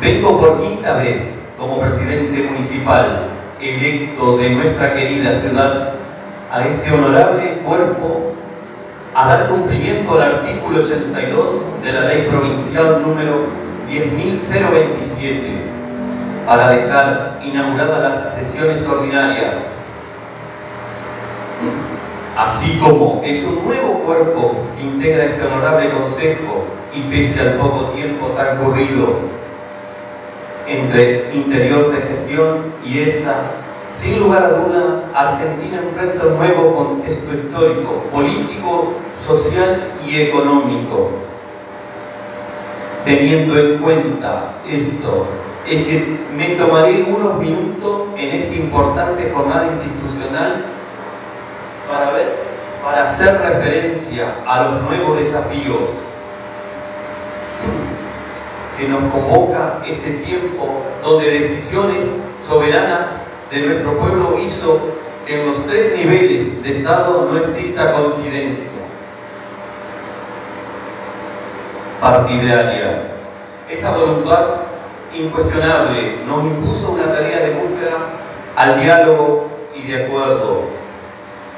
Vengo por quinta vez como presidente municipal electo de nuestra querida ciudad a este honorable cuerpo a dar cumplimiento al artículo 82 de la ley provincial número 10.027 para dejar inauguradas las sesiones ordinarias. Así como es un nuevo cuerpo que integra este honorable consejo y pese al poco tiempo transcurrido entre interior de gestión y esta, sin lugar a duda, Argentina enfrenta un nuevo contexto histórico, político, social y económico. Teniendo en cuenta esto, es que me tomaré unos minutos en esta importante jornada institucional para, ver, para hacer referencia a los nuevos desafíos que nos convoca este tiempo donde decisiones soberanas de nuestro pueblo hizo que en los tres niveles de Estado no exista coincidencia partidaria. Esa voluntad incuestionable nos impuso una tarea de búsqueda al diálogo y de acuerdo.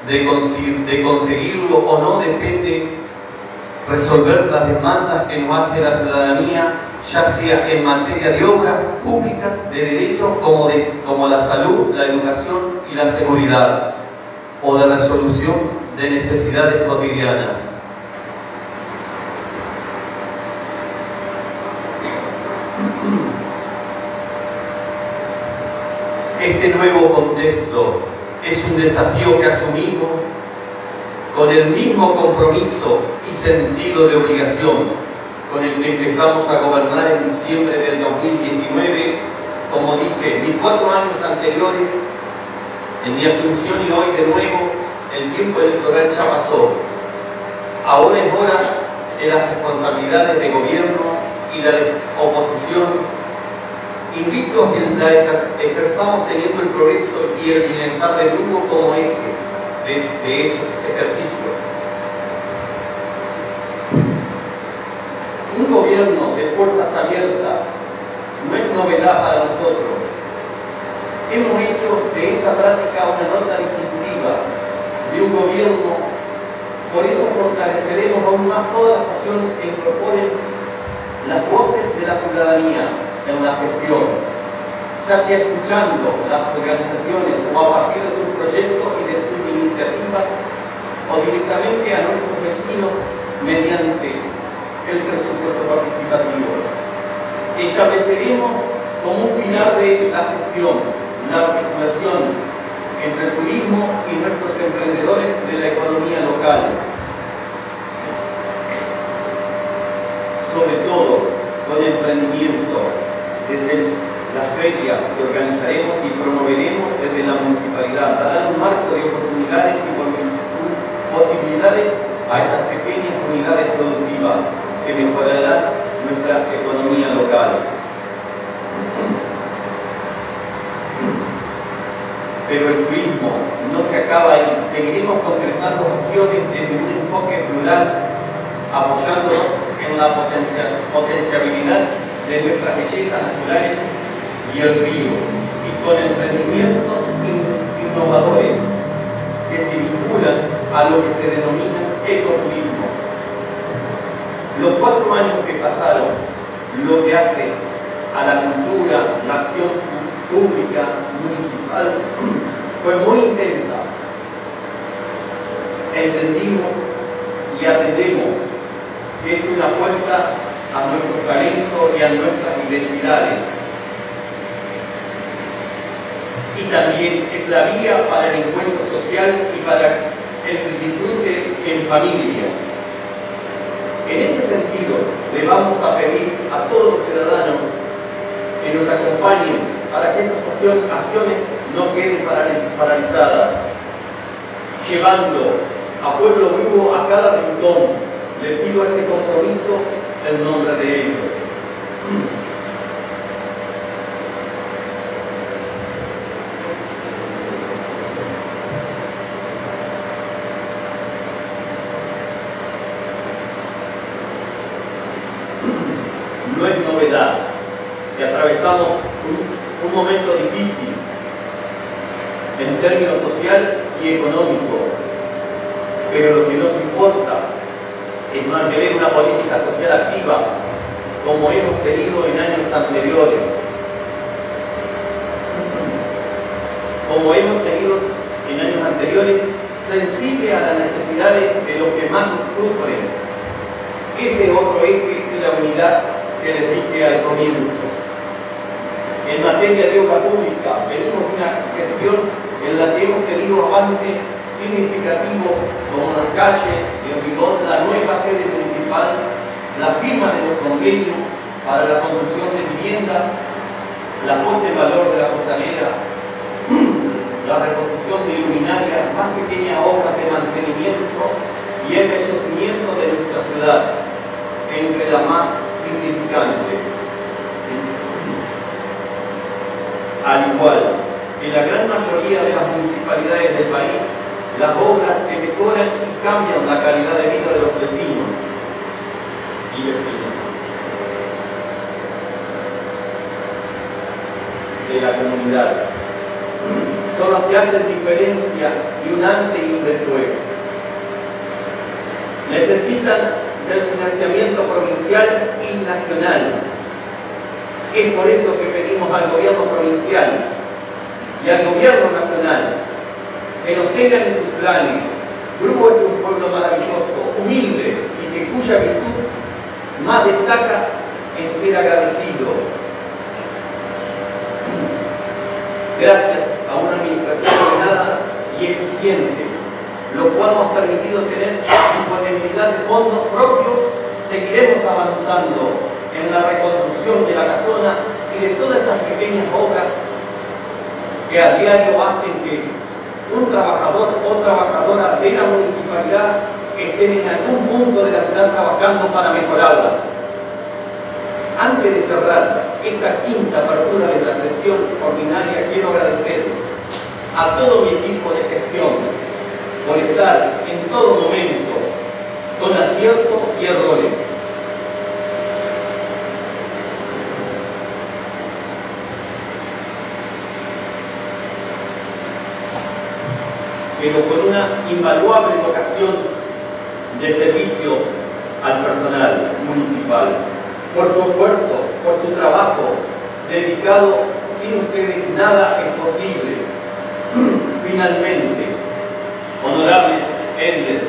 De, de conseguirlo o no depende resolver las demandas que nos hace la ciudadanía ya sea en materia de obras públicas, de derechos como, como la salud, la educación y la seguridad, o de resolución de necesidades cotidianas. Este nuevo contexto es un desafío que asumimos con el mismo compromiso y sentido de obligación con el que empezamos a gobernar en diciembre del 2019. Como dije, mis cuatro años anteriores, en mi asunción y hoy de nuevo, el tiempo electoral ya pasó. Ahora es hora de las responsabilidades de gobierno y la de oposición. Invito a que la ejerzamos teniendo el progreso y el bienestar del grupo como eje de esos ejercicios. Un gobierno de puertas abiertas no es novedad para nosotros. Hemos hecho de esa práctica una nota distintiva de un gobierno, por eso fortaleceremos aún más todas las acciones que incorporen las voces de la ciudadanía en la gestión, ya sea escuchando las organizaciones o a partir de sus proyectos y de sus iniciativas o directamente a nuestros vecinos mediante el presupuesto participativo. Estableceremos como un pilar de la gestión la articulación entre el turismo y nuestros emprendedores de la economía local. Sobre todo con emprendimiento desde las ferias que organizaremos y promoveremos desde la municipalidad, para dar un marco de oportunidades y posibilidades a esas pequeñas unidades productivas que mejorará nuestra economía local. Pero el turismo no se acaba ahí. Seguiremos concretando opciones desde un enfoque plural, apoyándonos en la potenciabilidad de nuestras bellezas naturales y el río, y con emprendimientos innovadores que se vinculan a lo que se denomina ecoturismo los cuatro años que pasaron, lo que hace a la cultura, la acción pública, municipal, fue muy intensa. Entendimos y aprendemos que es una apuesta a nuestro talento y a nuestras identidades. Y también es la vía para el encuentro social y para el disfrute en familia. En ese sentido, le vamos a pedir a todos los ciudadanos que nos acompañen para que esas acciones no queden paralizadas, llevando a Pueblo Vivo a cada rincón. Le pido ese compromiso en nombre de ellos. no es novedad que atravesamos un, un momento difícil en términos social y económico, pero lo que nos importa es mantener una política social activa como hemos tenido en años anteriores, como hemos tenido en años anteriores, sensible a las necesidades de los que más sufren. Ese otro eje de la unidad que les dije al comienzo. En materia de obra pública, venimos de una gestión en la que hemos tenido avance significativo como las calles de Obligón, la nueva sede municipal, la firma de los convenios para la construcción de viviendas, la puesta en valor de la costanera, la reposición de luminarias, más pequeñas obras de mantenimiento y embellecimiento de nuestra ciudad, entre las más significantes. Al igual que la gran mayoría de las municipalidades del país, las obras que mejoran y cambian la calidad de vida de los vecinos y vecinas de la comunidad. Son los que hacen diferencia y un antes y un después. Necesitan del financiamiento provincial y nacional. Es por eso que pedimos al gobierno provincial y al gobierno nacional que nos tengan en sus planes. Grupo es un pueblo maravilloso, humilde y que cuya virtud más destaca en ser agradecido. Gracias a una administración ordenada y eficiente, lo cual nos ha permitido tener disponibilidad de fondos propios, seguiremos avanzando en la reconstrucción de la casona y de todas esas pequeñas obras que a diario hacen que un trabajador o trabajadora de la municipalidad estén en algún punto de la ciudad trabajando para mejorarla. Antes de cerrar esta quinta apertura de la sesión ordinaria, quiero agradecer a todo mi equipo de gestión por estar en todo momento con aciertos y errores pero con una invaluable vocación de servicio al personal municipal, por su esfuerzo, por su trabajo dedicado, sin ustedes nada es posible. Finalmente, honorables entes,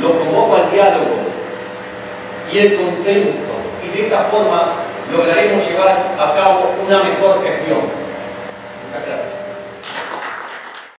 lo convoco al diálogo y el consenso y de esta forma lograremos llevar a cabo una mejor gestión.